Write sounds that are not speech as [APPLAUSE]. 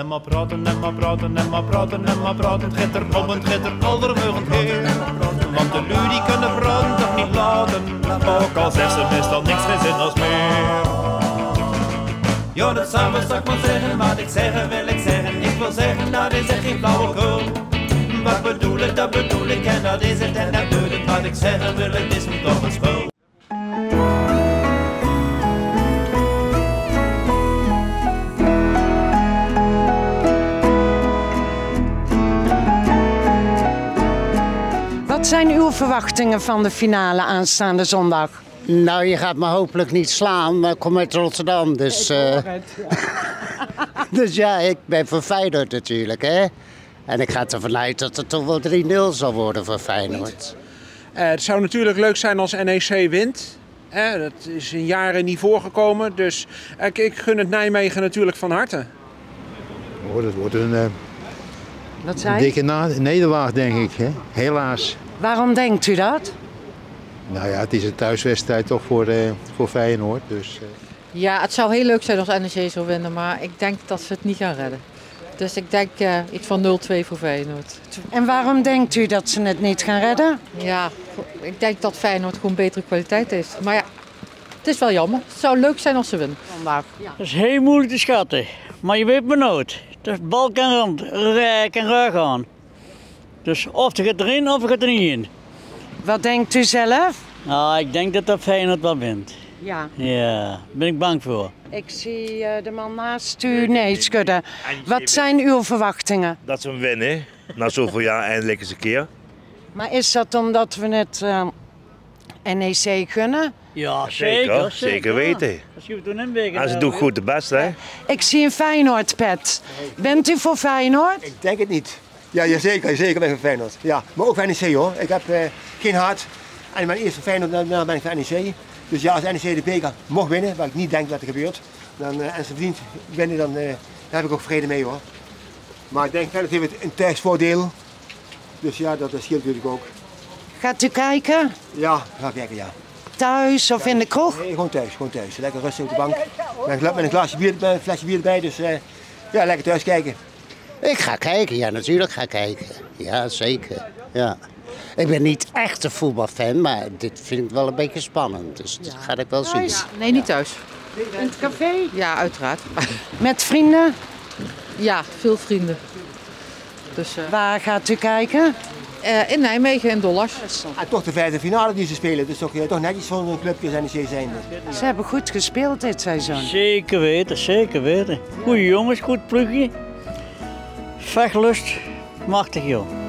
En maar praten, en maar praten, en maar praten, en maar praten. Het gaat er om, het gaat er aldermugend heen. Want de lui die kunnen praten toch niet laten. Ook al zegt ze meestal niks geen zin als meer. Ja, dat samen zal maar zeggen, wat ik zeggen wil ik zeggen. Ik wil zeggen, dat is echt geen flauwekul. Wat bedoel ik, dat bedoel ik, en dat is het, en dat doet het. Wat ik zeggen wil, het is me toch een spul. Wat zijn uw verwachtingen van de finale aanstaande zondag? Nou, je gaat me hopelijk niet slaan, maar ik kom uit Rotterdam. Dus, eh, [LAUGHS] dus ja, ik ben voor Feyenoord natuurlijk. Hè? En ik ga ervan uit dat het toch wel 3-0 zal worden voor Feyenoord. Eh, het zou natuurlijk leuk zijn als NEC wint. Eh, dat is in jaren niet voorgekomen. Dus ik, ik gun het Nijmegen natuurlijk van harte. Oh, dat wordt een, eh, Wat een dikke nederlaag, denk ik. Hè? Helaas. Waarom denkt u dat? Nou ja, het is een thuiswedstrijd toch voor, eh, voor Feyenoord. Dus, eh, Ja, het zou heel leuk zijn als NEC zou winnen, maar ik denk dat ze het niet gaan redden. Dus ik denk eh, iets van 0-2 voor Feyenoord. En waarom denkt u dat ze het niet gaan redden? Ja, ik denk dat Feyenoord gewoon betere kwaliteit heeft. Maar ja, het is wel jammer. Het zou leuk zijn als ze winnen. Vandaag. Dat is heel moeilijk te schatten, maar je weet maar nooit. Dus bal kan, rond, kan raar gaan. Dus of het gaat erin of het gaat er niet in. Wat denkt u zelf? Nou, ik denk dat dat Feyenoord wel wint. Ja, Ja, daar ben ik bang voor. ik zie eh, de man naast u nee schudden. Wat zijn uw verwachtingen? dat ze hem winnen. Na zoveel jaar eindelijk eens een keer. Maar is dat omdat we het eh, NEC gunnen? Ja, Zeker, zeker weten. Als je het doen inwegen. En ze doen goed de best, hè? Ik zie een Feyenoord-pet. Bent u voor Feyenoord? Ik denk het niet. Ja, ja zeker, zeker ben ik van Feyenoord. Ja, maar ook van NEC hoor. Ik heb eh, geen hart. En ik ben eerst van Feyenoord, daarna ben ik van NEC. Dus ja, als NEC de beker mocht winnen, wat ik niet denk dat er gebeurt, dan, eh, en ze verdient winnen, dan, eh, daar heb ik ook vrede mee hoor. Maar ik denk Feyenoord heeft een thuisvoordeel. Dus ja, dat, dat scheelt natuurlijk ook. Gaat u kijken? Ja, ga kijken, ja. Thuis of in de kroeg? Nee, gewoon thuis, gewoon thuis. Lekker rustig op de bank. Met een, met een glaasje bier, met een flesje bier erbij, dus ja, lekker thuis kijken. Ik ga kijken, ja, natuurlijk ga ik kijken. Ja, zeker. Ja. Ik ben niet echt een voetbalfan, maar dit vind ik wel een beetje spannend. Dus dat ga ik wel zien. Nee, niet thuis. In het café? Ja, uiteraard. [LAUGHS] Met vrienden? Ja, veel vrienden. Dus eh, Waar gaat u kijken? eh, in Nijmegen in Dollars. En toch de vijfde finale die ze spelen, dus toch, eh, toch netjes voor een clubje als NEC zijn. Ze hebben goed gespeeld dit seizoen. Zeker weten, zeker weten. Goeie jongens, goed plugje. Vechtlust, machtig joh.